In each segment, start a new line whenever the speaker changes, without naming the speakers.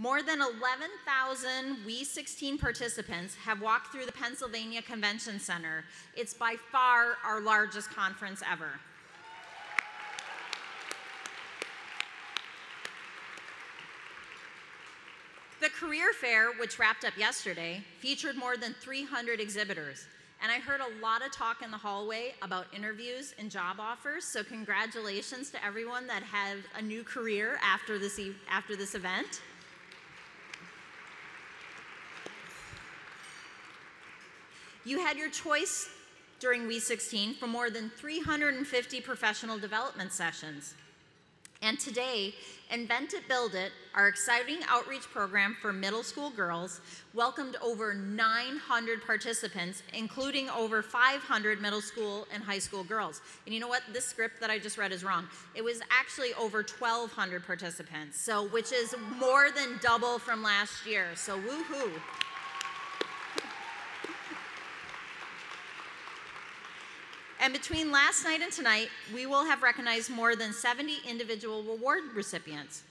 More than 11,000 We 16 participants have walked through the Pennsylvania Convention Center. It's by far our largest conference ever. The career fair, which wrapped up yesterday, featured more than 300 exhibitors. And I heard a lot of talk in the hallway about interviews and job offers. So congratulations to everyone that had a new career after this, e- after this event. You had your choice during We 16 for more than 350 professional development sessions. And today, Invent It, Build It, our exciting outreach program for middle school girls, welcomed over 900 participants, including over 500 middle school and high school girls. And you know what? This script that I just read is wrong. It was actually over 1,200 participants, so which is more than double from last year. So woohoo! And between last night and tonight, we will have recognized more than 70 individual award recipients.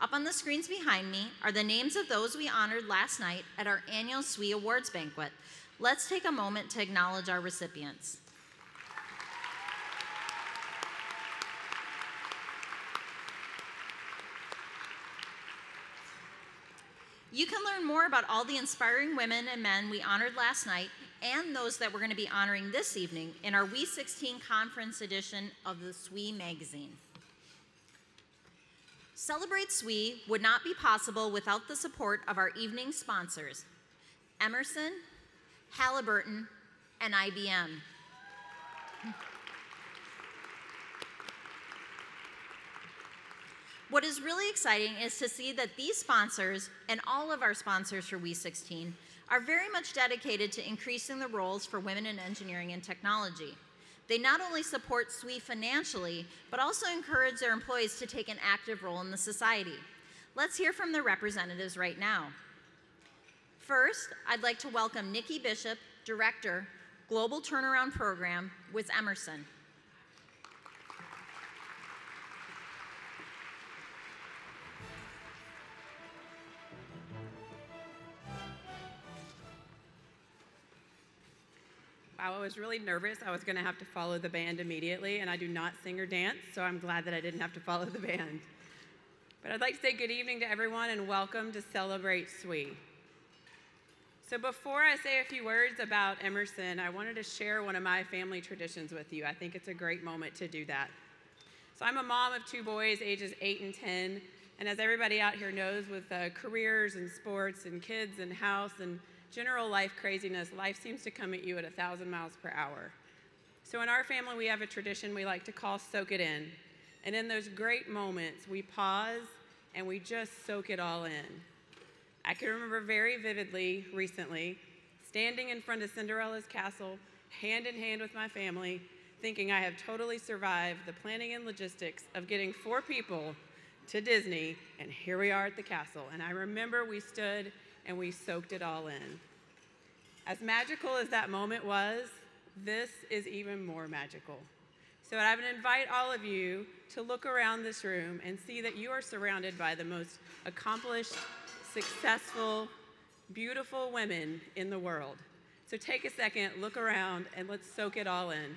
Up on the screens behind me are the names of those we honored last night at our annual SWE Awards banquet. Let's take a moment to acknowledge our recipients. You can learn more about all the inspiring women and men we honored last night and those that we're going to be honoring this evening in our We 16 conference edition of the SWE magazine. Celebrate SWE would not be possible without the support of our evening sponsors Emerson, Halliburton, and IBM. What is really exciting is to see that these sponsors and all of our sponsors for We16 are very much dedicated to increasing the roles for women in engineering and technology. They not only support SWE financially, but also encourage their employees to take an active role in the society. Let's hear from their representatives right now. First, I'd like to welcome Nikki Bishop, Director, Global Turnaround Program with Emerson.
I was really nervous. I was going to have to follow the band immediately, and I do not sing or dance, so I'm glad that I didn't have to follow the band. But I'd like to say good evening to everyone and welcome to Celebrate SWE. So, before I say a few words about Emerson, I wanted to share one of my family traditions with you. I think it's a great moment to do that. So, I'm a mom of two boys, ages 8 and 10, and as everybody out here knows, with uh, careers and sports and kids and house and general life craziness, life seems to come at you at a thousand miles per hour. So in our family, we have a tradition we like to call soak it in. And in those great moments, we pause and we just soak it all in. I can remember very vividly recently standing in front of Cinderella's castle, hand in hand with my family, thinking I have totally survived the planning and logistics of getting four people to Disney, and here we are at the castle. And I remember we stood and we soaked it all in. As magical as that moment was, this is even more magical. So I would invite all of you to look around this room and see that you are surrounded by the most accomplished, successful, beautiful women in the world. So take a second, look around, and let's soak it all in.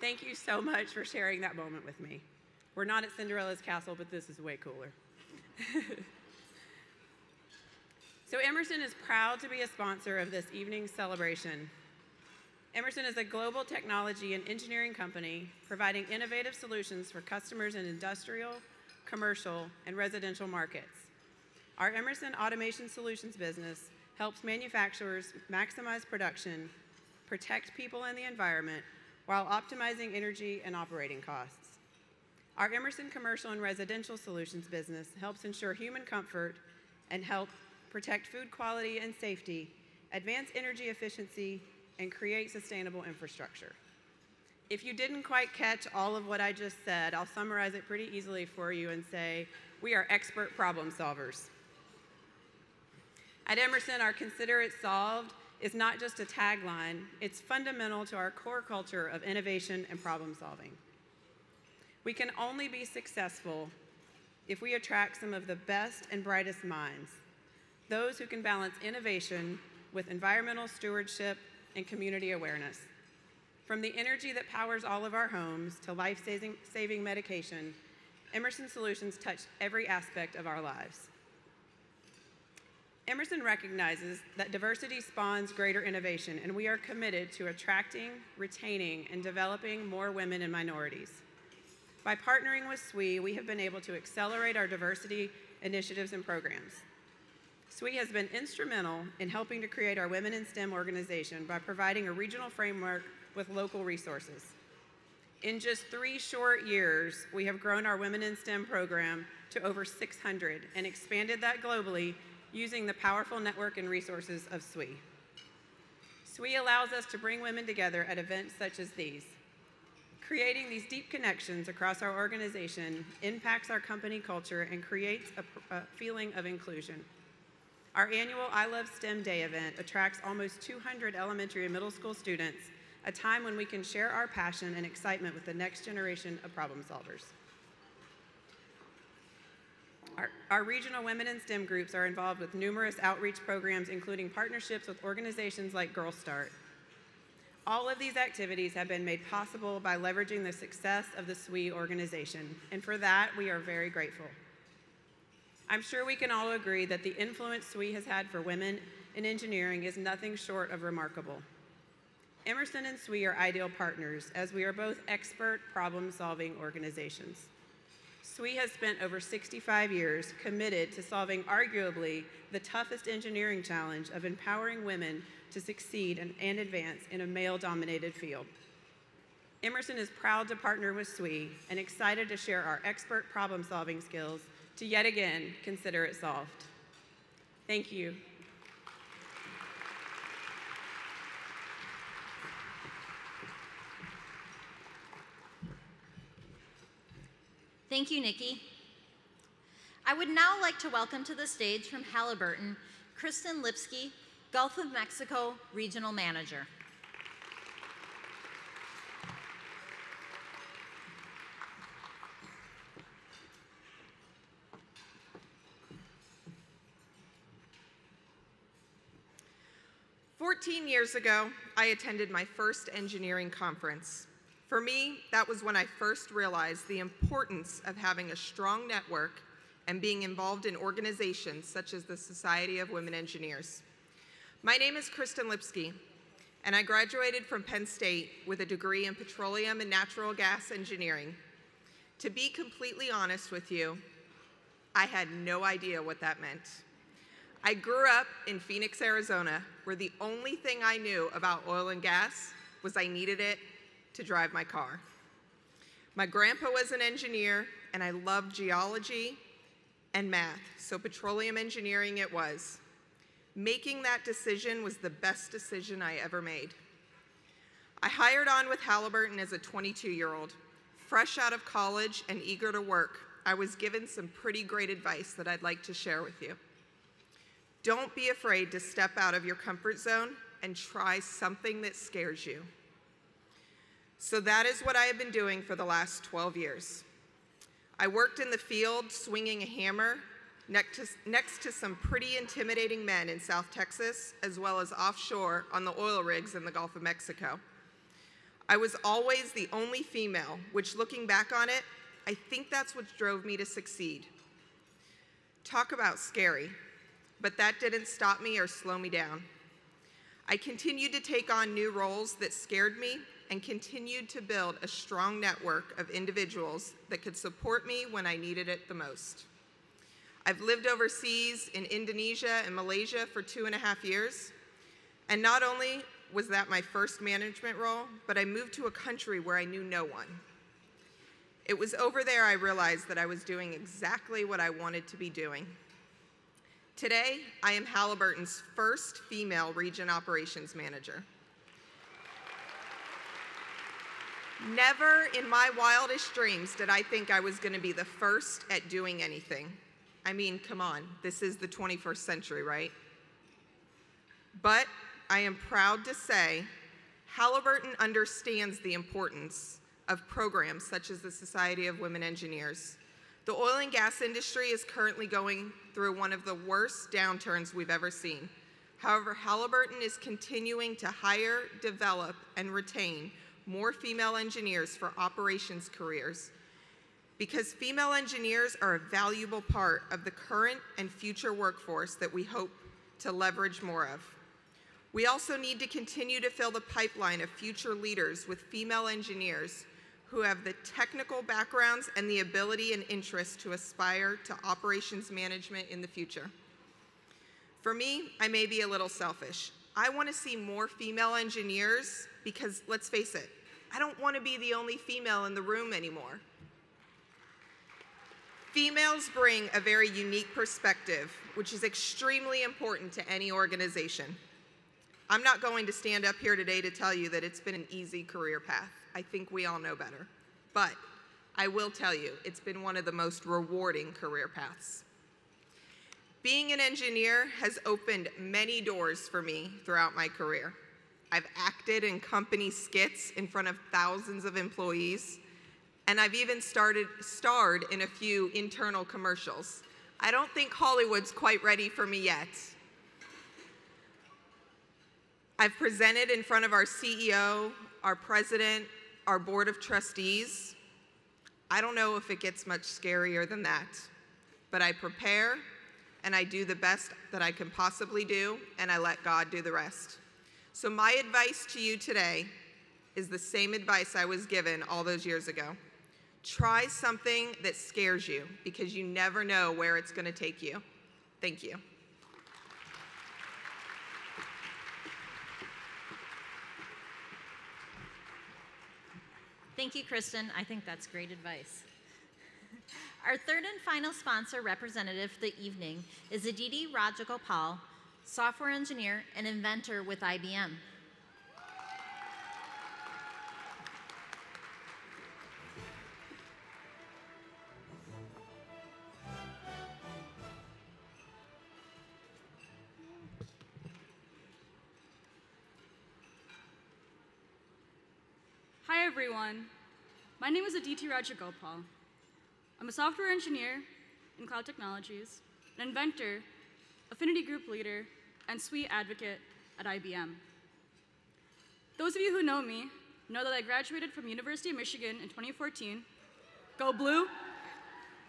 Thank you so much for sharing that moment with me. We're not at Cinderella's castle, but this is way cooler. so, Emerson is proud to be a sponsor of this evening's celebration. Emerson is a global technology and engineering company providing innovative solutions for customers in industrial, commercial, and residential markets. Our Emerson Automation Solutions business helps manufacturers maximize production, protect people and the environment, while optimizing energy and operating costs. Our Emerson Commercial and Residential Solutions business helps ensure human comfort and help protect food quality and safety, advance energy efficiency, and create sustainable infrastructure. If you didn't quite catch all of what I just said, I'll summarize it pretty easily for you and say we are expert problem solvers. At Emerson, our Consider It Solved is not just a tagline, it's fundamental to our core culture of innovation and problem solving. We can only be successful if we attract some of the best and brightest minds, those who can balance innovation with environmental stewardship and community awareness. From the energy that powers all of our homes to life saving medication, Emerson Solutions touch every aspect of our lives. Emerson recognizes that diversity spawns greater innovation, and we are committed to attracting, retaining, and developing more women and minorities. By partnering with SWE, we have been able to accelerate our diversity initiatives and programs. SWE has been instrumental in helping to create our Women in STEM organization by providing a regional framework with local resources. In just three short years, we have grown our Women in STEM program to over 600 and expanded that globally using the powerful network and resources of SWE. SWE allows us to bring women together at events such as these. Creating these deep connections across our organization impacts our company culture and creates a, a feeling of inclusion. Our annual I Love STEM Day event attracts almost 200 elementary and middle school students, a time when we can share our passion and excitement with the next generation of problem solvers. Our, our, regional women in STEM groups are involved with numerous outreach programs, including partnerships with organizations like Girlstart. All of these activities have been made possible by leveraging the success of the SWE organization, and for that, we are very grateful. I'm sure we can all agree that the influence SWE has had for women in engineering is nothing short of remarkable. Emerson and SWE are ideal partners as we are both expert problem solving organizations. SWE has spent over 65 years committed to solving arguably the toughest engineering challenge of empowering women to succeed and, and advance in a male-dominated field. Emerson is proud to partner with SWE and excited to share our expert problem-solving skills to yet again consider it solved. Thank you.
Thank you, Nikki. I would now like to welcome to the stage from Halliburton, Kristen Lipsky, Gulf of Mexico Regional Manager.
Fourteen years ago, I attended my first engineering conference. For me, that was when I first realized the importance of having a strong network and being involved in organizations such as the Society of Women Engineers. My name is Kristen Lipsky, and I graduated from Penn State with a degree in petroleum and natural gas engineering. To be completely honest with you, I had no idea what that meant. I grew up in Phoenix, Arizona, where the only thing I knew about oil and gas was I needed it to drive my car. My grandpa was an engineer, and I loved geology and math, so petroleum engineering it was. Making that decision was the best decision I ever made. I hired on with Halliburton as a 22 year old. Fresh out of college and eager to work, I was given some pretty great advice that I'd like to share with you. Don't be afraid to step out of your comfort zone and try something that scares you. So that is what I have been doing for the last 12 years. I worked in the field swinging a hammer next to, next to some pretty intimidating men in South Texas, as well as offshore on the oil rigs in the Gulf of Mexico. I was always the only female, which looking back on it, I think that's what drove me to succeed. Talk about scary, but that didn't stop me or slow me down. I continued to take on new roles that scared me and continued to build a strong network of individuals that could support me when I needed it the most. I've lived overseas in Indonesia and Malaysia for two and a half years, and not only was that my first management role, but I moved to a country where I knew no one. It was over there I realized that I was doing exactly what I wanted to be doing. Today, I am Halliburton's first female region operations manager. Never in my wildest dreams did I think I was going to be the first at doing anything. I mean, come on, this is the 21st century, right? But I am proud to say Halliburton understands the importance of programs such as the Society of Women Engineers. The oil and gas industry is currently going through one of the worst downturns we've ever seen. However, Halliburton is continuing to hire, develop, and retain more female engineers for operations careers because female engineers are a valuable part of the current and future workforce that we hope to leverage more of. We also need to continue to fill the pipeline of future leaders with female engineers who have the technical backgrounds and the ability and interest to aspire to operations management in the future. For me, I may be a little selfish. I want to see more female engineers because, let's face it, I don't want to be the only female in the room anymore. Females bring a very unique perspective, which is extremely important to any organization. I'm not going to stand up here today to tell you that it's been an easy career path. I think we all know better. But I will tell you, it's been one of the most rewarding career paths. Being an engineer has opened many doors for me throughout my career. I've acted in company skits in front of thousands of employees, and I've even started, starred in a few internal commercials. I don't think Hollywood's quite ready for me yet. I've presented in front of our CEO, our president, our board of trustees. I don't know if it gets much scarier than that, but I prepare and I do the best that I can possibly do, and I let God do the rest. So, my advice to you today is the same advice I was given all those years ago. Try something that scares you because you never know where it's going to take you. Thank you.
Thank you, Kristen. I think that's great advice. Our third and final sponsor representative for the evening is Aditi Rajagopal, software engineer and inventor with IBM.
Hi everyone. My name is Aditi Rajagopal. I'm a software engineer in cloud technologies, an inventor, affinity group leader, and SWE advocate at IBM. Those of you who know me know that I graduated from University of Michigan in 2014, go blue,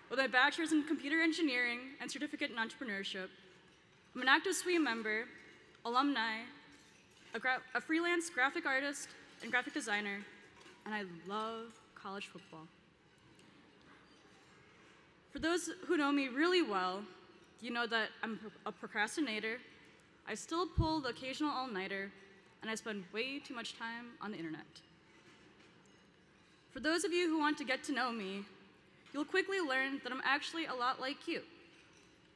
with my bachelor's in computer engineering and certificate in entrepreneurship. I'm an active SWE member, alumni, a, gra- a freelance graphic artist and graphic designer, and I love college football. For those who know me really well, you know that I'm a procrastinator. I still pull the occasional all nighter, and I spend way too much time on the internet. For those of you who want to get to know me, you'll quickly learn that I'm actually a lot like you.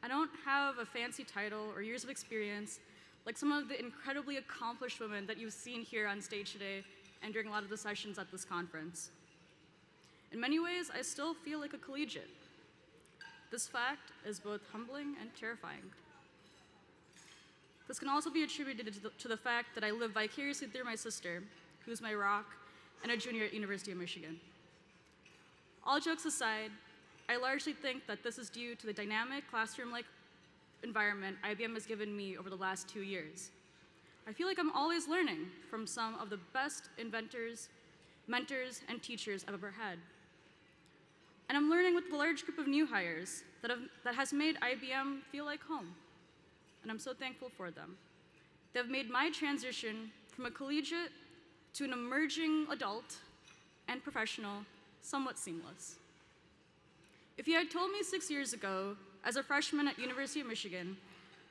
I don't have a fancy title or years of experience like some of the incredibly accomplished women that you've seen here on stage today and during a lot of the sessions at this conference. In many ways, I still feel like a collegiate. This fact is both humbling and terrifying. This can also be attributed to the, to the fact that I live vicariously through my sister, who's my rock and a junior at University of Michigan. All jokes aside, I largely think that this is due to the dynamic classroom-like environment IBM has given me over the last two years. I feel like I'm always learning from some of the best inventors, mentors, and teachers I've ever had. And I'm learning with the large group of new hires that, have, that has made IBM feel like home. And I'm so thankful for them. They've made my transition from a collegiate to an emerging adult and professional somewhat seamless. If you had told me six years ago, as a freshman at University of Michigan,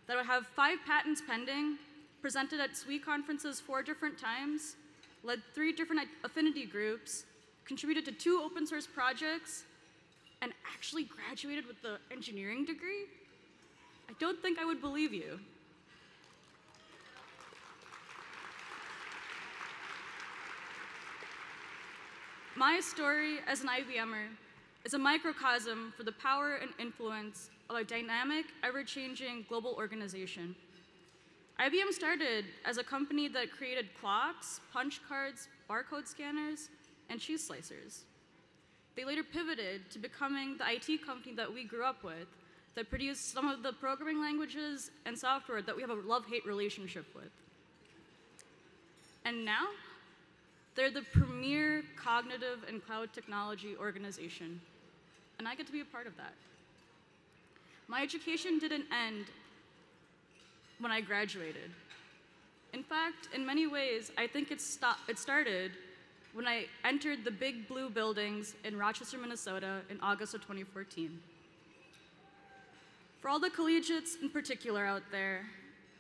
that I would have five patents pending, presented at SWE conferences four different times, led three different affinity groups, contributed to two open source projects, and actually graduated with the engineering degree, I don't think I would believe you. My story as an IBMer is a microcosm for the power and influence of a dynamic, ever changing global organization. IBM started as a company that created clocks, punch cards, barcode scanners, and cheese slicers. They later pivoted to becoming the IT company that we grew up with, that produced some of the programming languages and software that we have a love hate relationship with. And now, they're the premier cognitive and cloud technology organization, and I get to be a part of that. My education didn't end when I graduated. In fact, in many ways, I think it, it started when I entered the big blue buildings in Rochester, Minnesota in August of 2014. For all the collegiates in particular out there,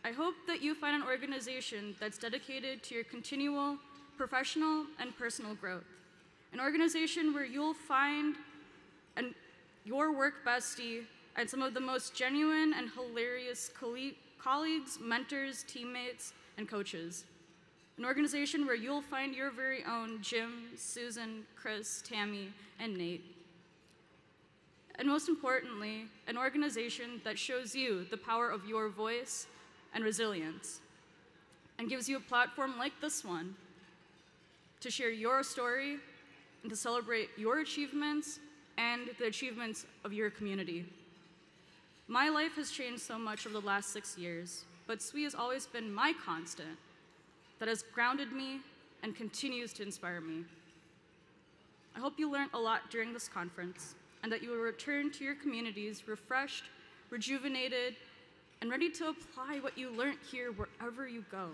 I hope that you find an organization that's dedicated to your continual professional and personal growth. An organization where you'll find an, your work bestie and some of the most genuine and hilarious colleagues, mentors, teammates, and coaches. An organization where you'll find your very own Jim, Susan, Chris, Tammy, and Nate. And most importantly, an organization that shows you the power of your voice and resilience and gives you a platform like this one to share your story and to celebrate your achievements and the achievements of your community. My life has changed so much over the last six years, but SWE has always been my constant that has grounded me and continues to inspire me. I hope you learned a lot during this conference and that you will return to your communities refreshed, rejuvenated, and ready to apply what you learned here wherever you go.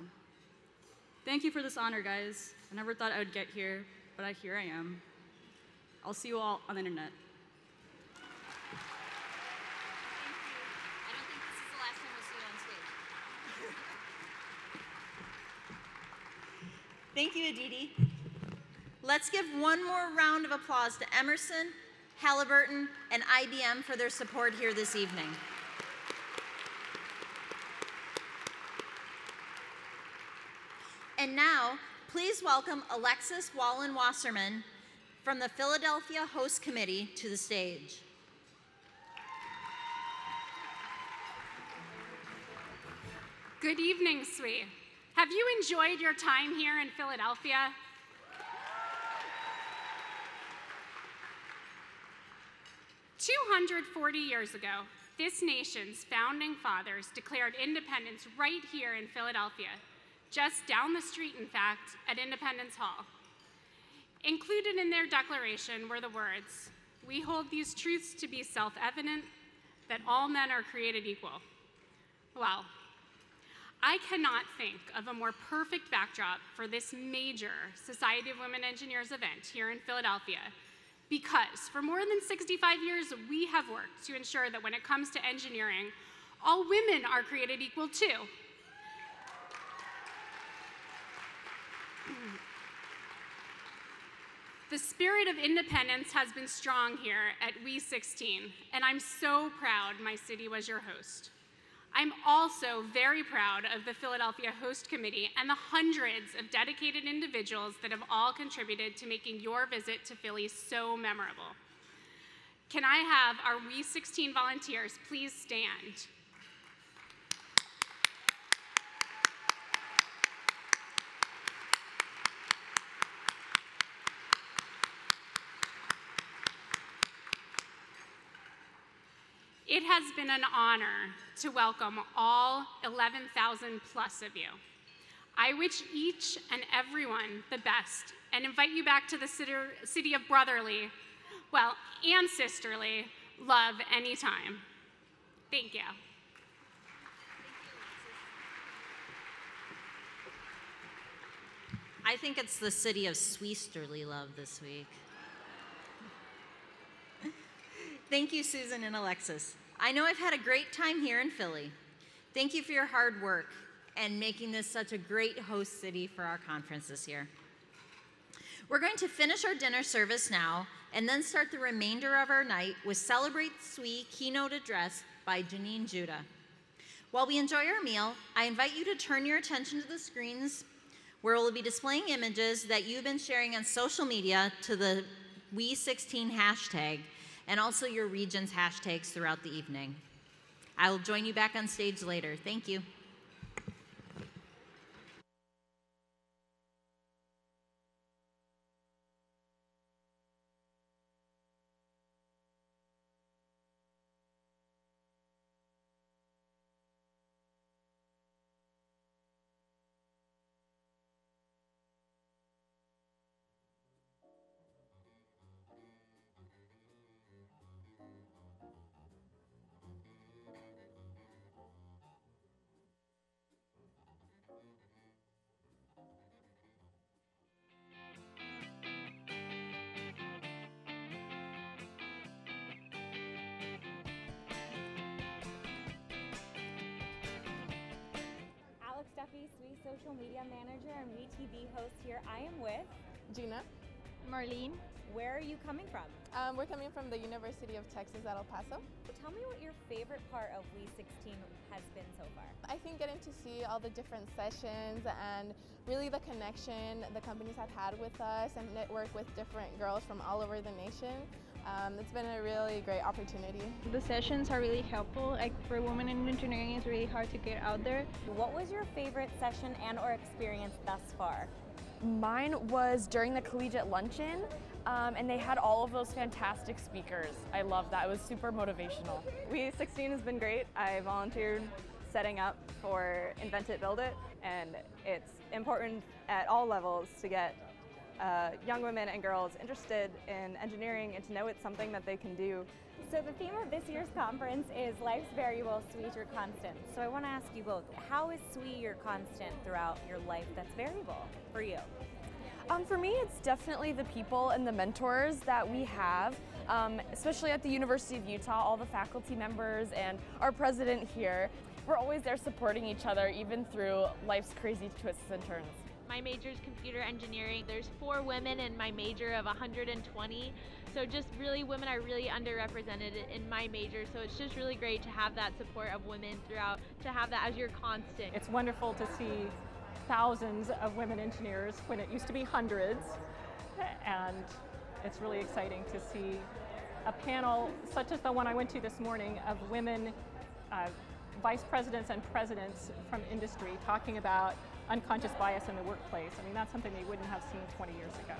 Thank you for this honor, guys. I never thought I would get here, but I, here I am. I'll see you all on the internet.
I don't think this is the last time we'll see you on stage. Thank you, Aditi. Let's give one more round of applause to Emerson, Halliburton, and IBM for their support here this evening. And now, please welcome Alexis Wallen Wasserman from the Philadelphia Host Committee to the stage.
Good evening, SWE. Have you enjoyed your time here in Philadelphia? Two hundred forty years ago, this nation's founding fathers declared independence right here in Philadelphia, just down the street, in fact, at Independence Hall. Included in their declaration were the words We hold these truths to be self evident that all men are created equal. Well, I cannot think of a more perfect backdrop for this major Society of Women Engineers event here in Philadelphia because for more than 65 years, we have worked to ensure that when it comes to engineering, all women are created equal too. The spirit of independence has been strong here at We 16, and I'm so proud my city was your host. I'm also very proud of the Philadelphia Host Committee and the hundreds of dedicated individuals that have all contributed to making your visit to Philly so memorable. Can I have our We 16 volunteers please stand? It has been an honor to welcome all 11,000 plus of you. I wish each and everyone the best and invite you back to the city of brotherly, well, and sisterly love anytime. Thank you.
I think it's the city of Sweesterly love this week. Thank you, Susan and Alexis. I know I've had a great time here in Philly. Thank you for your hard work and making this such a great host city for our conference this year. We're going to finish our dinner service now and then start the remainder of our night with Celebrate SWE keynote address by Janeen Judah. While we enjoy our meal, I invite you to turn your attention to the screens where we'll be displaying images that you've been sharing on social media to the We16 hashtag and also your region's hashtags throughout the evening. I will join you back on stage later. Thank you.
Social media manager and WeTV host here. I am with
Gina.
Marlene. Where are you coming from?
Um, we're coming from the University of Texas at El Paso.
Tell me what your favorite part of We16 has been so far.
I think getting to see all the different sessions and really the connection the companies have had with us and network with different girls from all over the nation. Um, it's been a really great opportunity.
The sessions are really helpful. Like for women in engineering, it's really hard to get out there.
What was your favorite session and or experience thus far?
Mine was during the collegiate luncheon, um, and they had all of those fantastic speakers. I love that. It was super motivational.
We 16 has been great. I volunteered setting up for Invent It, Build It, and it's important at all levels to get uh, young women and girls interested in engineering and to know it's something that they can do.
So the theme of this year's conference is Life's Variable, SWE Your Constant. So I want to ask you both, how is SWE your constant throughout your life that's variable for you?
Um, for me, it's definitely the people and the mentors that we have, um, especially at the University of Utah, all the faculty members and our president here. We're always there supporting each other, even through life's crazy twists and turns.
My major is computer engineering. There's four women in my major of 120. So just really women are really underrepresented in my major. So it's just really great to have that support of women throughout, to have that as your constant.
It's wonderful to see thousands of women engineers when it used to be hundreds. And it's really exciting to see a panel such as the one I went to this morning of women uh, vice presidents and presidents from industry talking about unconscious bias in the workplace. I mean, that's something they wouldn't have seen 20 years ago.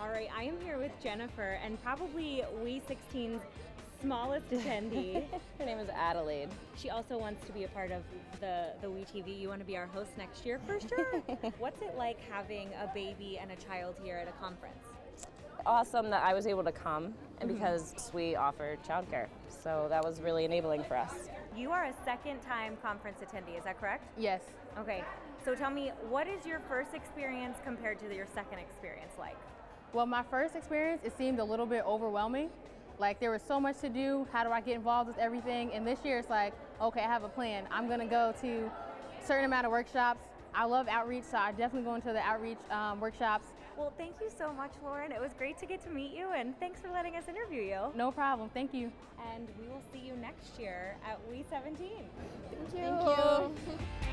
All right, I am here with Jennifer and probably We16's smallest attendee.
Her name is Adelaide.
She also wants to be a part of the, the WeTV. You want to be our host next year for sure? What's it like having a baby and a child here at a conference?
Awesome that I was able to come and mm-hmm. because SWE offered childcare. So that was really enabling for us.
You are a second time conference attendee, is that correct?
Yes.
Okay, so tell me, what is your first experience compared to your second experience like?
Well, my first experience, it seemed a little bit overwhelming. Like there was so much to do. How do I get involved with everything? And this year it's like, okay, I have a plan. I'm gonna go to a certain amount of workshops. I love outreach, so I definitely go into the outreach um, workshops.
Well, thank you so much, Lauren. It was great to get to meet you, and thanks for letting us interview you.
No problem. Thank you.
And we will see you next year at We 17.
Thank
you. Thank you.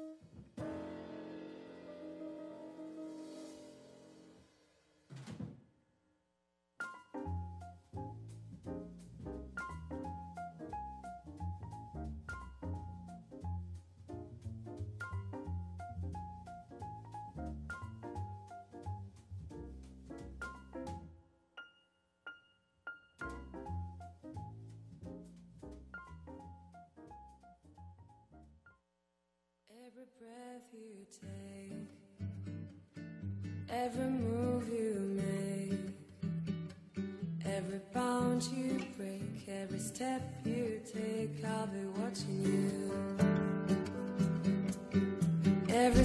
Mm-hmm.
Every breath you take, every move you make, every bound you break, every step you take, I'll be watching you. Every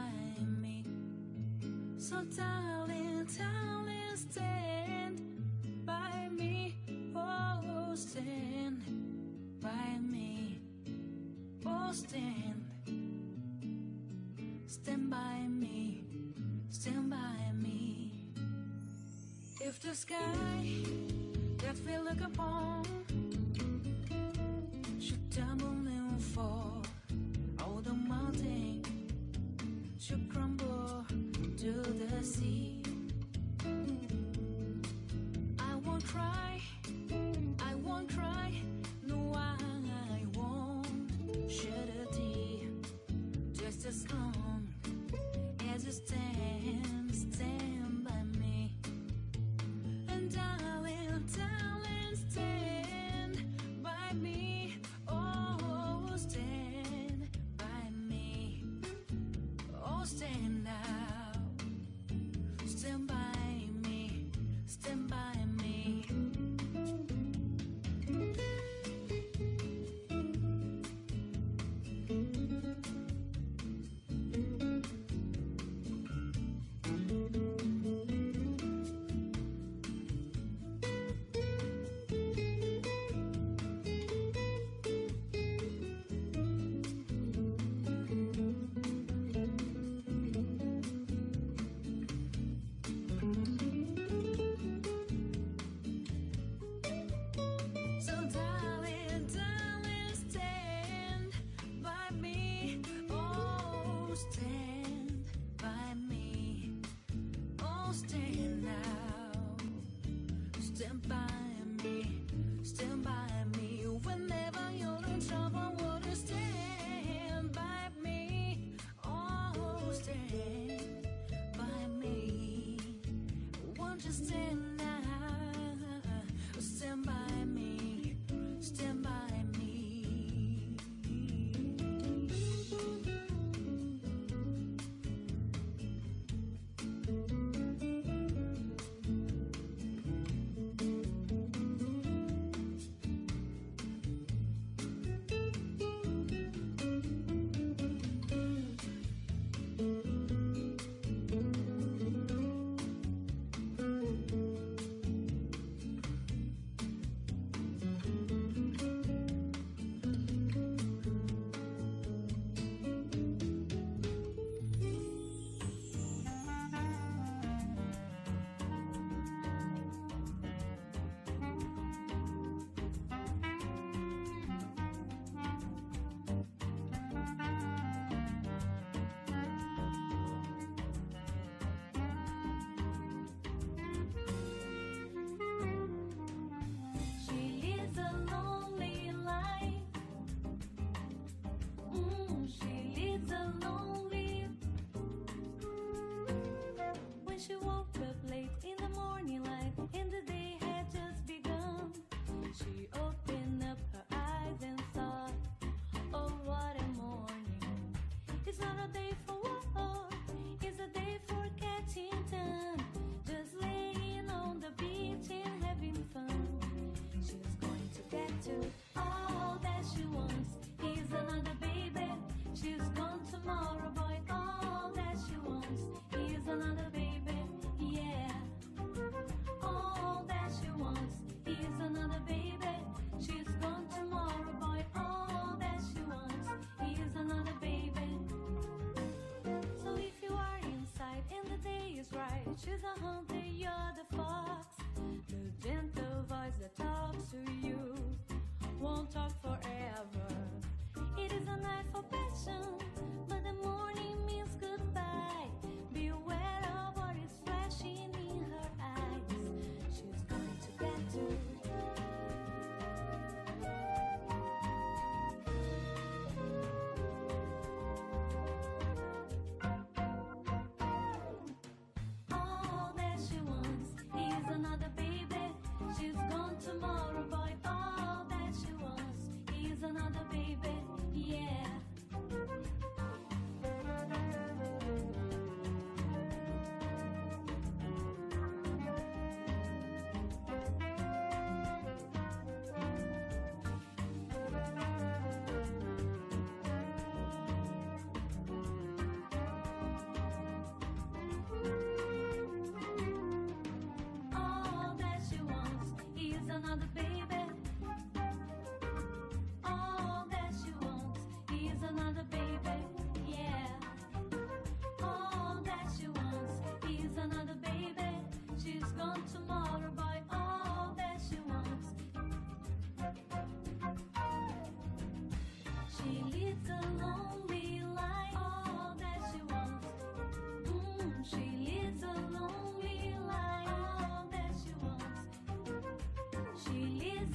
So, darling, darling, stand by me. Oh, stand by me. Oh, stand. Stand by me. Stand by me. If the sky that we look upon
she woke up late in the morning light and the day had just begun, she opened up her eyes and thought, "Oh, what a morning! It's not a day for work, it's a day for catching time, just laying on the beach and having fun." She's going to get to is right,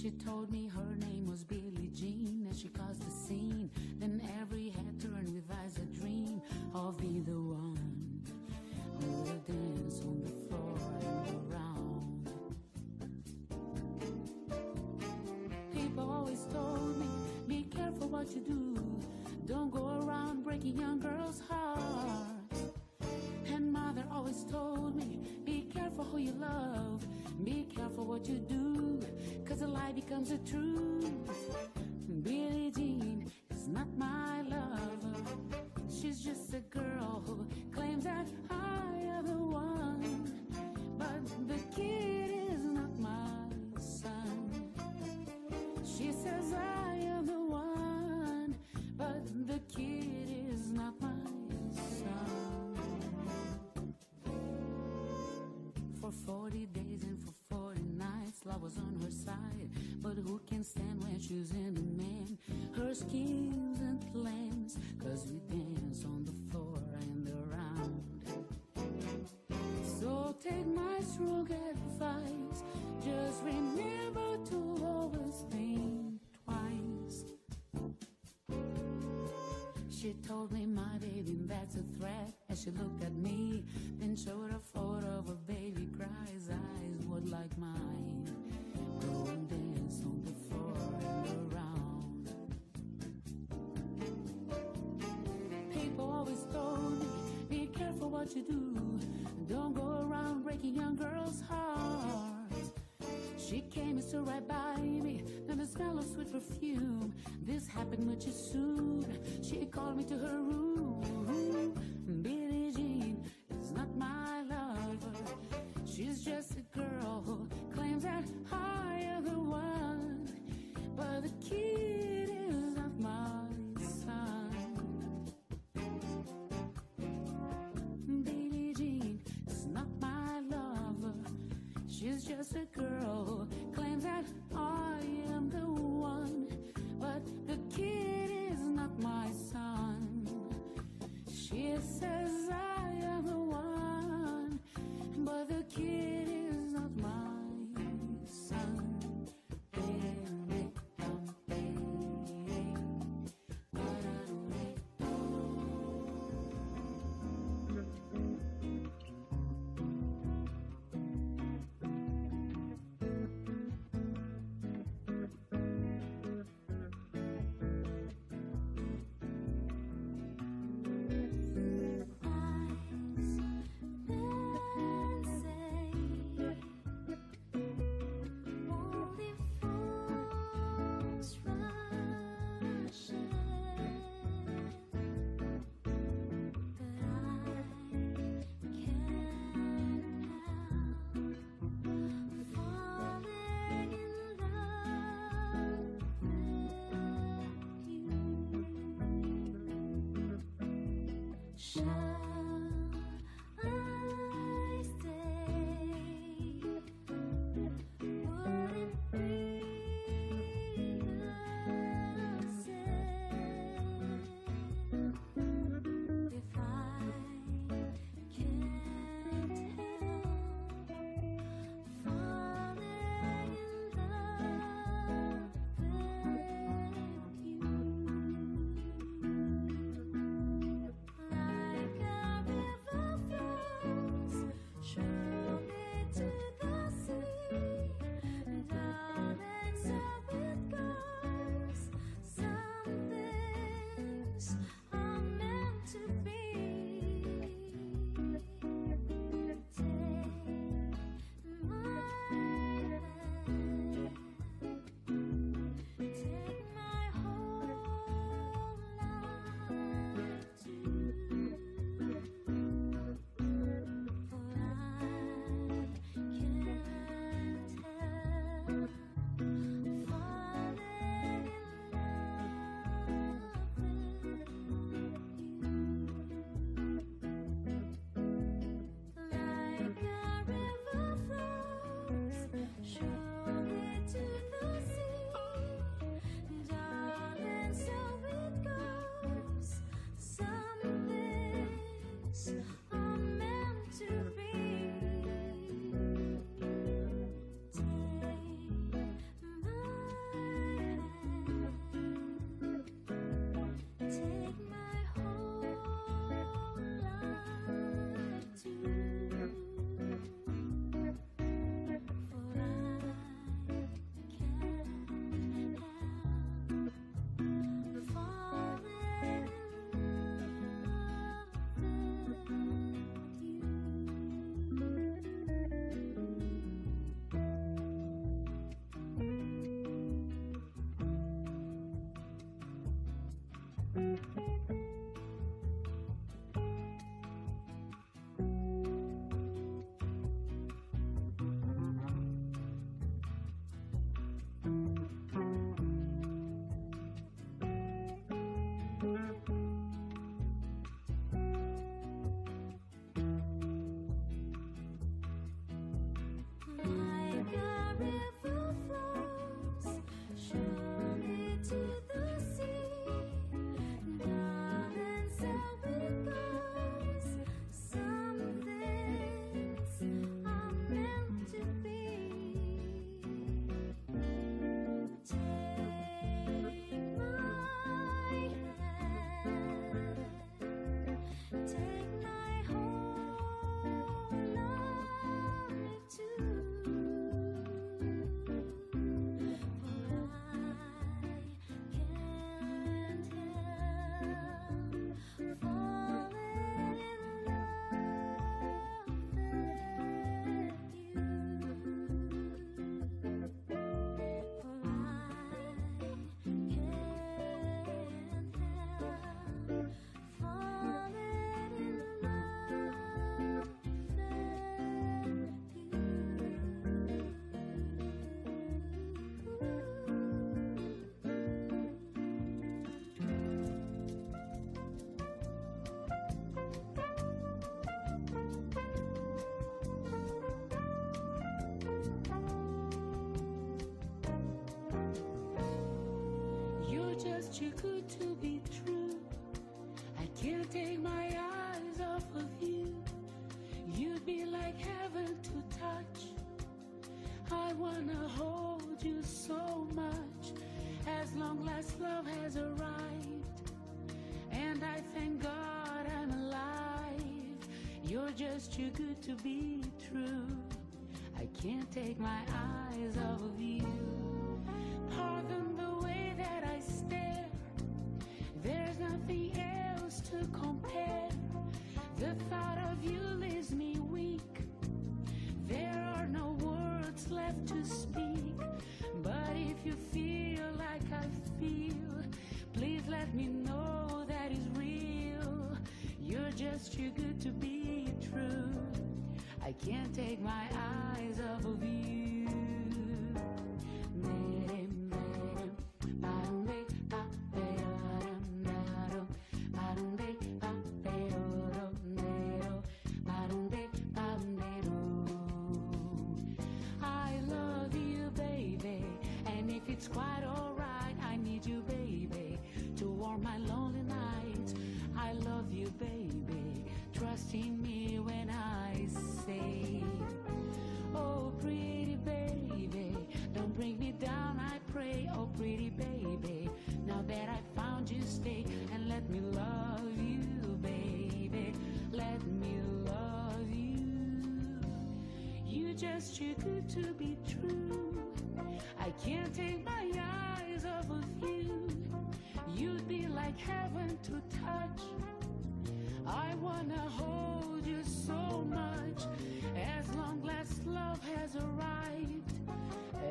She told me her name was Billie Jean and she caused a scene. Then every head turned with eyes a dream of be the one who will dance on the floor and around. People always told me, be careful what you do. Don't go around breaking young girls' hearts. And mother always told me, be careful who you love. Be careful what you do, cause a lie take my strong advice, just remember to always think twice. She told me, my baby, that's a threat. As she looked at me, then showed a photo of a baby cries, eyes would like mine. Go and dance on the floor and around. People always told me, be careful what you do. Came and stood right by me, then the smell of sweet perfume. This happened much too soon. She called me to her room. Shall too good to be true. I can't take my eyes off of you. You'd be like heaven to touch. I wanna hold you so much. As long as love has arrived. And I thank God I'm alive. You're just too good to be true. I can't take my eyes off of you. Pardon to compare. The thought of you leaves me weak. There are no words left to speak. But if you feel like I feel, please let me know that is real. You're just too good to be true. I can't take my eyes off of you. Just too good to be true. I can't take my eyes off of you. You'd be like heaven to touch. I wanna hold you so much as long as love has arrived.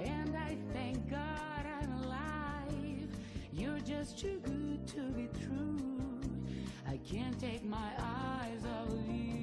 And I thank God I'm alive. You're just too good to be true. I can't take my eyes off of you.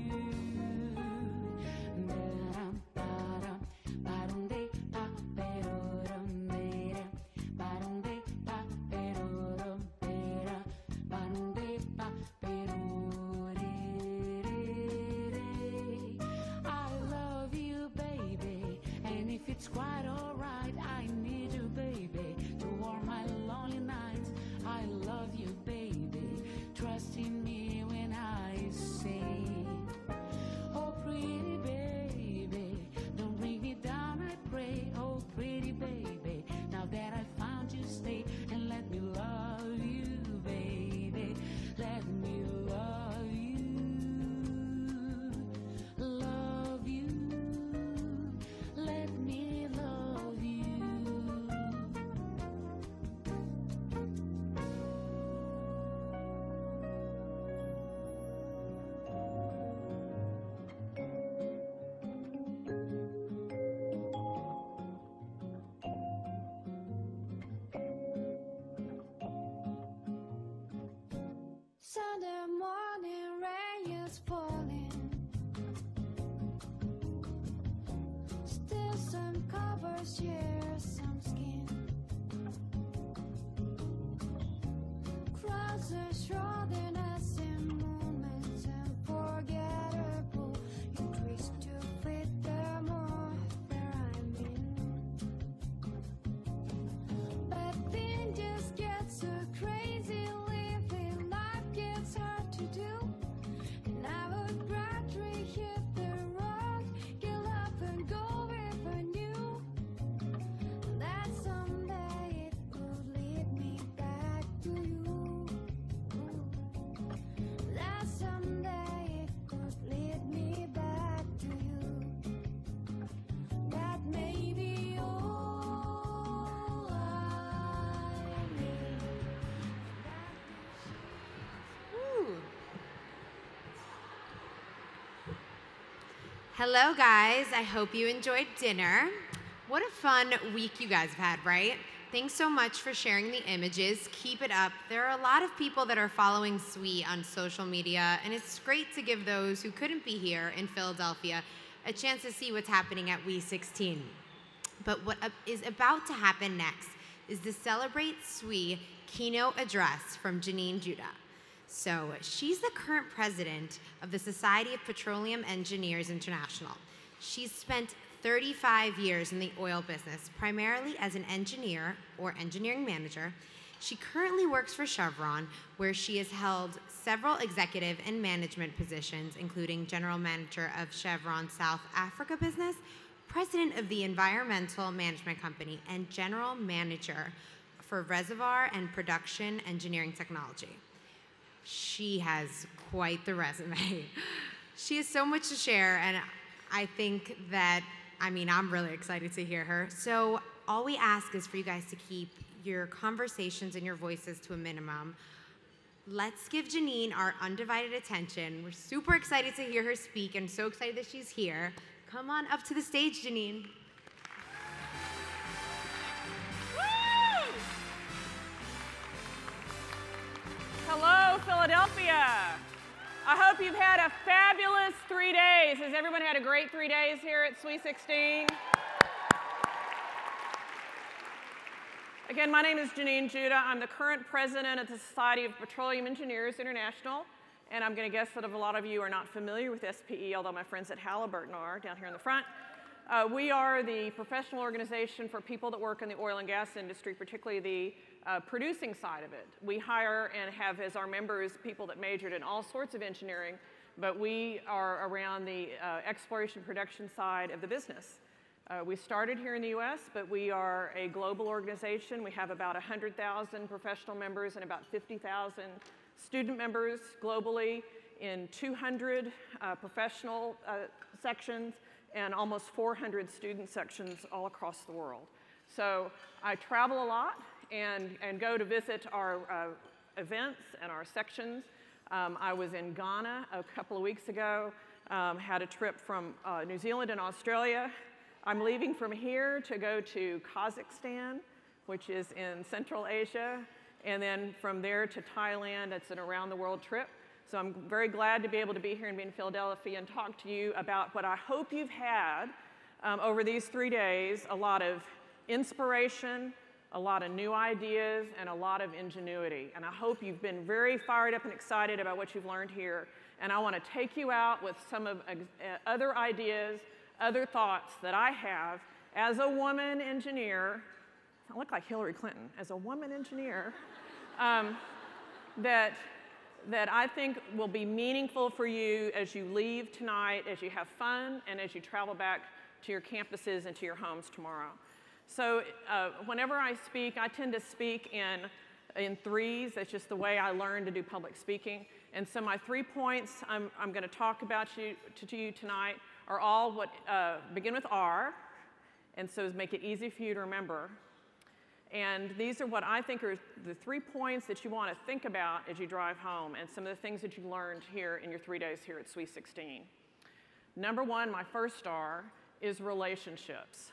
Are
Hello, guys. I hope you enjoyed dinner. What a fun week you guys have had, right? Thanks so much for sharing the images. Keep it up. There are a lot of people that are following SWE on social media, and it's great to give those who couldn't be here in Philadelphia a chance to see what's happening at WE16. But what uh, about to happen next is the Celebrate SWE keynote address from Janeen Judah. So she's the current president of the Society of Petroleum Engineers International. She's spent 35 years in the oil business, primarily as an engineer or engineering manager, She currently works for Chevron, where she has held several executive and management positions, including General Manager of Chevron South Africa Business, President of the Environmental Management Company, and General Manager for Reservoir and Production Engineering Technology. She has quite the resume. she has so much to share, and I think that, I mean, I'm really excited to hear her. So, all we ask is for you guys to keep your conversations and your voices to a minimum. Let's give Janeen our undivided attention. We're super excited to hear her speak and so excited that she's here. Come on up to the stage, Janeen.
Hello, Philadelphia. I hope you've had a fabulous three days. Has everyone had a great three days here at Sweet 16? Again, my name is Janeen Judah. I'm the current president of the Society of Petroleum Engineers International, and I'm going to guess that a lot of you are not familiar with SPE, although my friends at Halliburton are down here in the front. Uh, we are the professional organization for people that work in the oil and gas industry, particularly the uh, producing side of it. We hire and have as our members people that majored in all sorts of engineering, but we are around the uh, exploration production side of the business. Uh, we started here in the US, but we are a global organization. We have about 100,000 professional members and about 50,000 student members globally in 200 uh, professional uh, sections and almost 400 student sections all across the world. So I travel a lot and, and go to visit our uh, events and our sections. Um, I was in Ghana a couple of weeks ago, um, had a trip from uh, New Zealand and Australia. I'm leaving from here to go to Kazakhstan, which is in Central Asia, and then from there to Thailand. It's an around the world trip. So I'm very glad to be able to be here and be in Philadelphia and talk to you about what I hope you've had um, over these three days a lot of inspiration, a lot of new ideas, and a lot of ingenuity. And I hope you've been very fired up and excited about what you've learned here. And I want to take you out with some of uh, other ideas, other thoughts that I have as a woman engineer. I look like Hillary Clinton, as a woman engineer, um, that that I think will be meaningful for you as you leave tonight, as you have fun, and as you travel back to your campuses and to your homes tomorrow. So, uh, whenever I speak, I tend to speak in, in threes. That's just the way I learned to do public speaking. And so, my three points I'm, I'm going to talk about you, to, to you tonight are all what uh, begin with R, and so make it easy for you to remember. And these are what I think are the three points that you want to think about as you drive home and some of the things that you learned here in your three days here at Sweet 16. Number one, my first R, is relationships.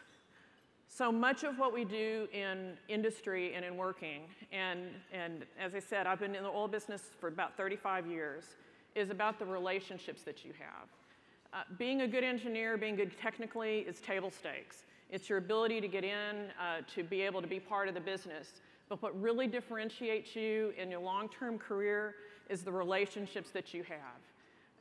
So much of what we do in industry and in working, and, and as I said, I've been in the oil business for about 35 years, is about the relationships that you have. Uh, being a good engineer, being good technically, is table stakes. It's your ability to get in, uh, to be able to be part of the business. But what really differentiates you in your long term career is the relationships that you have.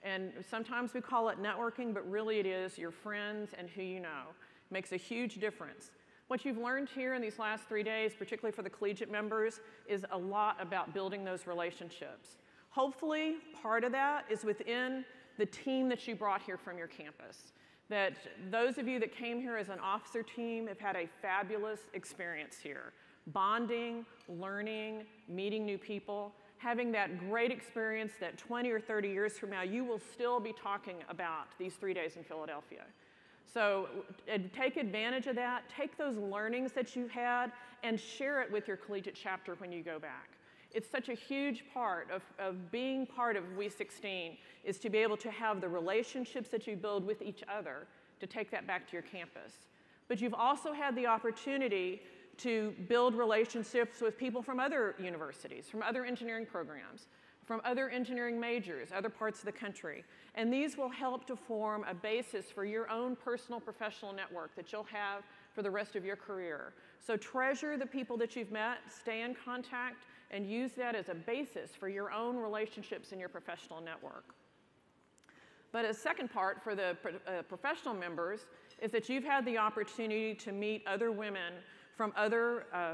And sometimes we call it networking, but really it is your friends and who you know. It makes a huge difference. What you've learned here in these last three days, particularly for the collegiate members, is a lot about building those relationships. Hopefully, part of that is within the team that you brought here from your campus. That those of you that came here as an officer team have had a fabulous experience here. Bonding, learning, meeting new people, having that great experience that 20 or 30 years from now, you will still be talking about these three days in Philadelphia. So take advantage of that. Take those learnings that you've had and share it with your collegiate chapter when you go back. It's such a huge part of, of being part of WE16 is to be able to have the relationships that you build with each other to take that back to your campus. But you've also had the opportunity to build relationships with people from other universities, from other engineering programs, from other engineering majors, other parts of the country. And these will help to form a basis for your own personal professional network that you'll have for the rest of your career. So treasure the people that you've met, stay in contact, and use that as a basis for your own relationships in your professional network. But a second part for the uh, professional members is that you've had the opportunity to meet other women from other uh,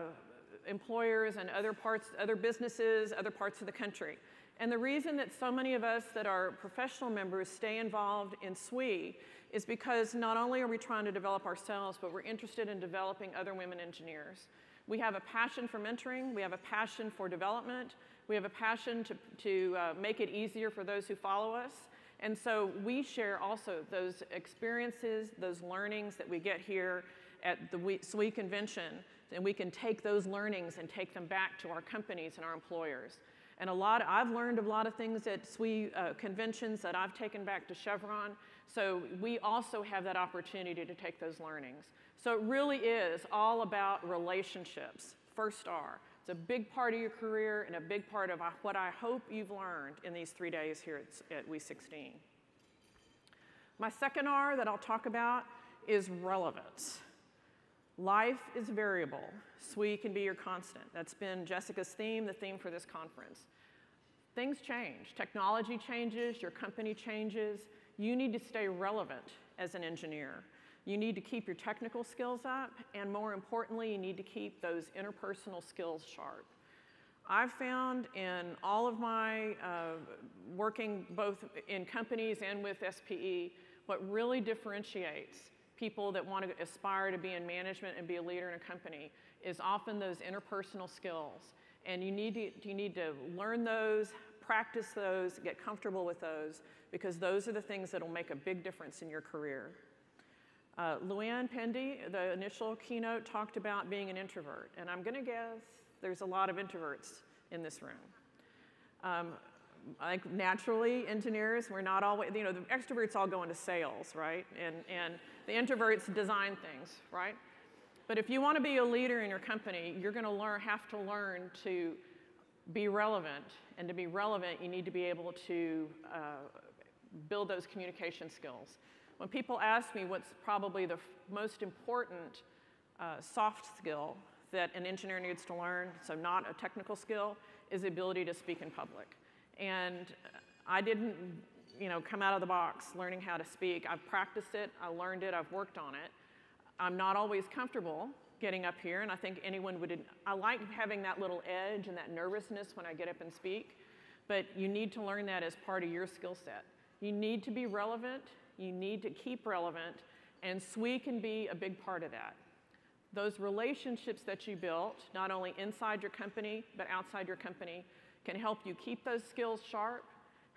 employers and other parts, other businesses, other parts of the country. And the reason that so many of us that are professional members stay involved in SWE is because not only are we trying to develop ourselves, but we're interested in developing other women engineers. We have a passion for mentoring, we have a passion for development, we have a passion to, to uh, make it easier for those who follow us. And so we share also those experiences, those learnings that we get here at the We- SWE convention, and we can take those learnings and take them back to our companies and our employers. And a lot, I've learned a lot of things at SWE uh, conventions that I've taken back to Chevron. So we also have that opportunity to take those learnings. So it really is all about relationships, first R. It's a big part of your career and a big part of uh, what I hope you've learned in these three days here at, at We16. My second R that I'll talk about is relevance. Life is variable. SWE can be your constant. That's been Jessica's theme, the theme for this conference. Things change. Technology changes, your company changes. You need to stay relevant as an engineer. You need to keep your technical skills up, and more importantly, you need to keep those interpersonal skills sharp. I've found in all of my uh, working both in companies and with SPE, what really differentiates people that want to aspire to be in management and be a leader in a company is often those interpersonal skills. And you need to, you need to learn those, practice those, get comfortable with those, because those are the things that will make a big difference in your career. Uh, Luann Pendy, the initial keynote, talked about being an introvert, and I'm going to guess there's a lot of introverts in this room. Um, think naturally, engineers, we're not always, you know, the extroverts all go into sales, right? And, and the introverts design things, right? But if you want to be a leader in your company, you're going to learn, have to learn to be relevant. And to be relevant, you need to be able to uh, build those communication skills. When people ask me what's probably the most important uh, soft skill that an engineer needs to learn, so not a technical skill, is the ability to speak in public. And I didn't, you know, come out of the box learning how to speak. I've practiced it, I learned it, I've worked on it. I'm not always comfortable getting up here, and I think anyone would. I like having that little edge and that nervousness when I get up and speak, but you need to learn that as part of your skill set. You need to be relevant, you need to keep relevant, and SWE can be a big part of that. Those relationships that you built, not only inside your company, but outside your company, can help you keep those skills sharp,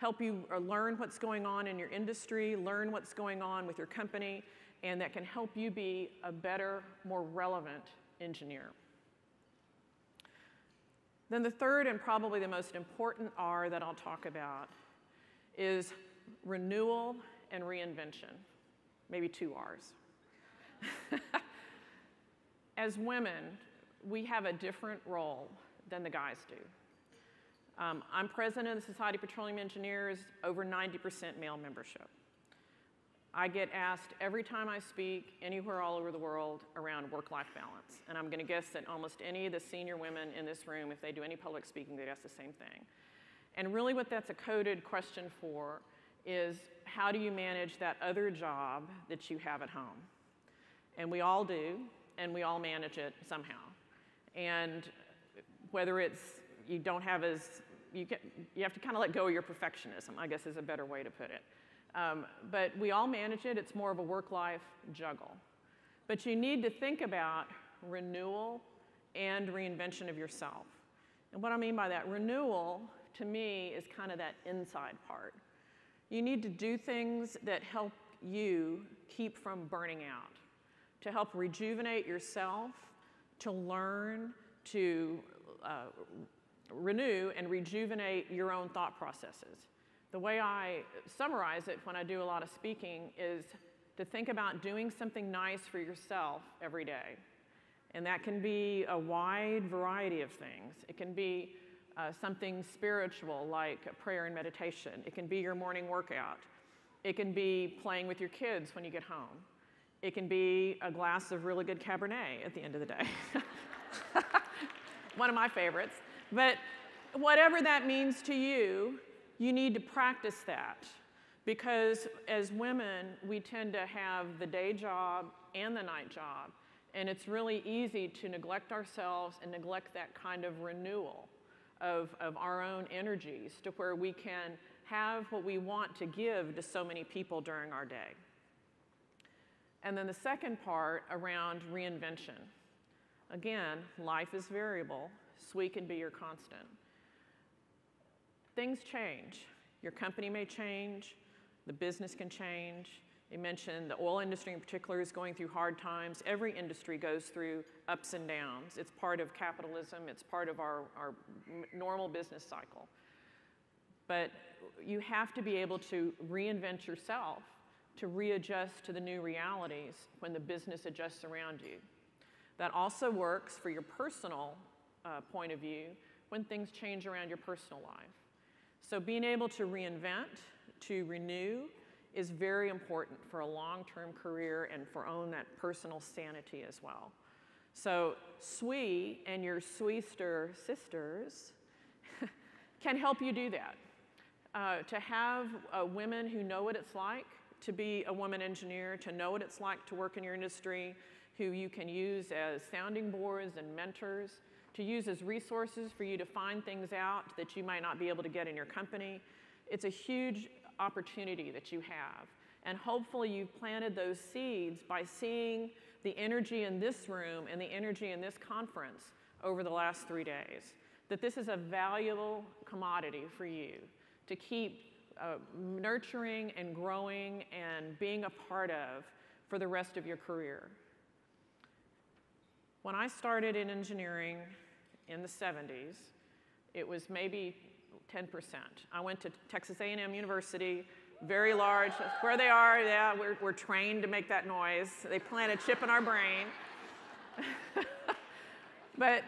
help you uh, learn what's going on in your industry, learn what's going on with your company, and that can help you be a better, more relevant engineer. Then the third and probably the most important R that I'll talk about is renewal and reinvention. Maybe two R's. As women, we have a different role than the guys do. Um, I'm president of the Society of Petroleum Engineers, over 90% male membership. I get asked every time I speak anywhere all over the world around work life balance. And I'm going to guess that almost any of the senior women in this room, if they do any public speaking, they ask the same thing. And really, what that's a coded question for is how do you manage that other job that you have at home? And we all do, and we all manage it somehow. And whether it's you don't have as, you, get, you have to kind of let go of your perfectionism, I guess is a better way to put it. Um, but we all manage it. It's more of a work life juggle. But you need to think about renewal and reinvention of yourself. And what I mean by that, renewal to me is kind of that inside part. You need to do things that help you keep from burning out, to help rejuvenate yourself, to learn, to uh, renew and rejuvenate your own thought processes. The way I summarize it when I do a lot of speaking is to think about doing something nice for yourself every day. And that can be a wide variety of things. It can be uh, something spiritual like prayer and meditation, it can be your morning workout, it can be playing with your kids when you get home, it can be a glass of really good Cabernet at the end of the day. One of my favorites. But whatever that means to you, you need to practice that because as women, we tend to have the day job and the night job. And it's really easy to neglect ourselves and neglect that kind of renewal of, of our own energies to where we can have what we want to give to so many people during our day. And then the second part around reinvention. Again, life is variable. SWE can be your constant. Things change. Your company may change, the business can change. You mentioned the oil industry in particular is going through hard times. Every industry goes through ups and downs. It's part of capitalism, it's part of our, our normal business cycle. But you have to be able to reinvent yourself to readjust to the new realities when the business adjusts around you. That also works for your personal uh, point of view when things change around your personal life. So, being able to reinvent, to renew, is very important for a long term career and for own that personal sanity as well. So, SWE and your SWEster sisters can help you do that. Uh, to have uh, women who know what it's like to be a woman engineer, to know what it's like to work in your industry, who you can use as sounding boards and mentors, to use as resources for you to find things out that you might not be able to get in your company. It's a huge opportunity that you have. And hopefully, you've planted those seeds by seeing the energy in this room and the energy in this conference over the last three days. That this is a valuable commodity for you to keep uh, nurturing and growing and being a part of for the rest of your career. When I started in engineering in the 70s, it was maybe 10%. I went to Texas A&M University, very large, where they are, yeah, we're, we're trained to make that noise. They plant a chip in our brain. but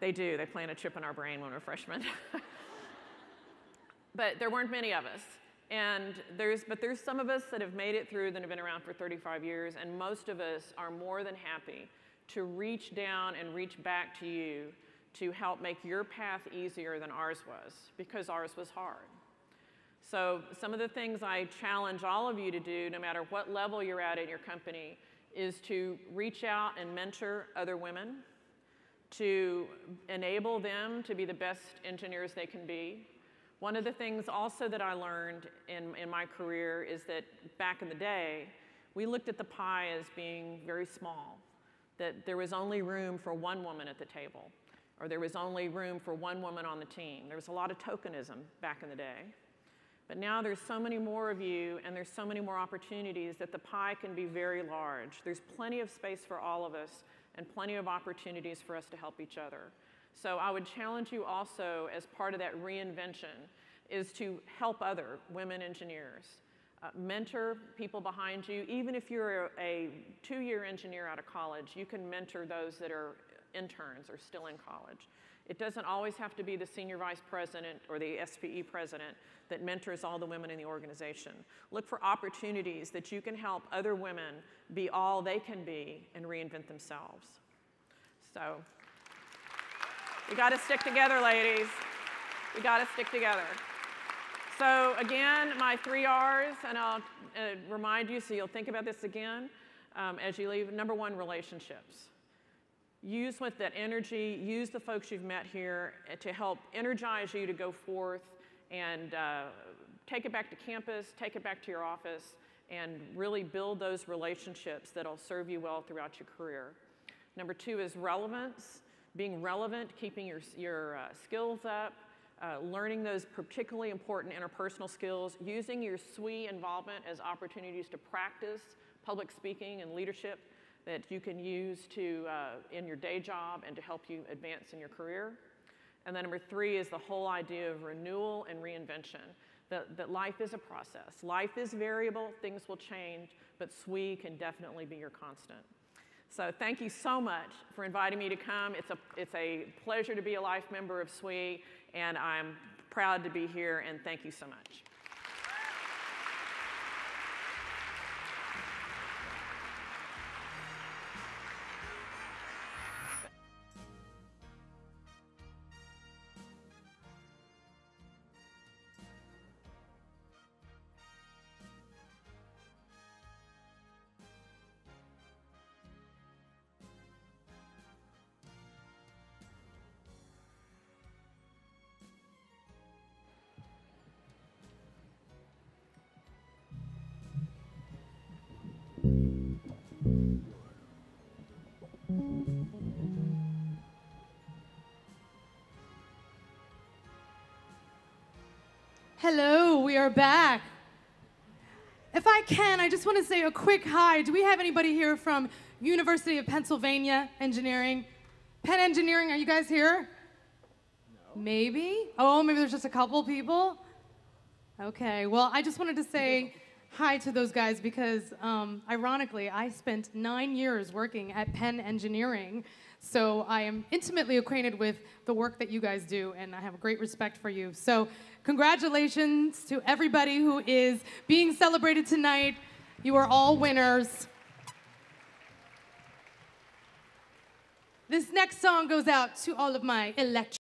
they do, they plant a chip in our brain when we're freshmen. but there weren't many of us. And there's, but there's some of us that have made it through that have been around for 35 years, and most of us are more than happy to reach down and reach back to you to help make your path easier than ours was, because ours was hard. So, some of the things I challenge all of you to do, no matter what level you're at in your company, is to reach out and mentor other women, to enable them to be the best engineers they can be. One of the things also that I learned in, in my career is that back in the day, we looked at the pie as being very small, that there was only room for one woman at the table, or there was only room for one woman on the team. There was a lot of tokenism back in the day. But now there's so many more of you, and there's so many more opportunities that the pie can be very large. There's plenty of space for all of us, and plenty of opportunities for us to help each other. So I would challenge you also, as part of that reinvention, is to help other women engineers. Uh, mentor people behind you. Even if you're a, a two year engineer out of college, you can mentor those that are interns or still in college. It doesn't always have to be the senior vice president or the SPE president that mentors all the women in the organization. Look for opportunities that you can help other women be all they can be and reinvent themselves. So, we got to stick together, ladies. We got to stick together. So, again, my three R's, and I'll uh, remind you so you'll think about this again um, as you leave. Number one, relationships. Use with that energy, use the folks you've met here uh, to help energize you to go forth and uh, take it back to campus, take it back to your office, and really build those relationships that'll serve you well throughout your career. Number two is relevance, being relevant, keeping your, your uh, skills up, uh, learning those particularly important interpersonal skills, using your SWE involvement as opportunities to practice public speaking and leadership that you can use to, uh, in your day job and to help you advance in your career. And then number three is the whole idea of renewal and reinvention. That, that life is a process. Life is variable, things will change, but SWE can definitely be your constant. So thank you so much for inviting me to come. It's a, it's a pleasure to be a life member of SWE, and I'm proud to be here, and thank you so much.
Are back. If I can, I just want to say a quick hi. Do we have anybody here from University of Pennsylvania Engineering? Penn Engineering, are you guys here? No. Maybe? Oh, maybe there's just a couple people? Okay, well, I just wanted to say hi to those guys because, um, ironically, I spent nine years working at Penn Engineering. So I am intimately acquainted with the work that you guys do, and I have great respect for you. So, congratulations to everybody who is being celebrated tonight. You are all winners. This next song goes out to all of my electric.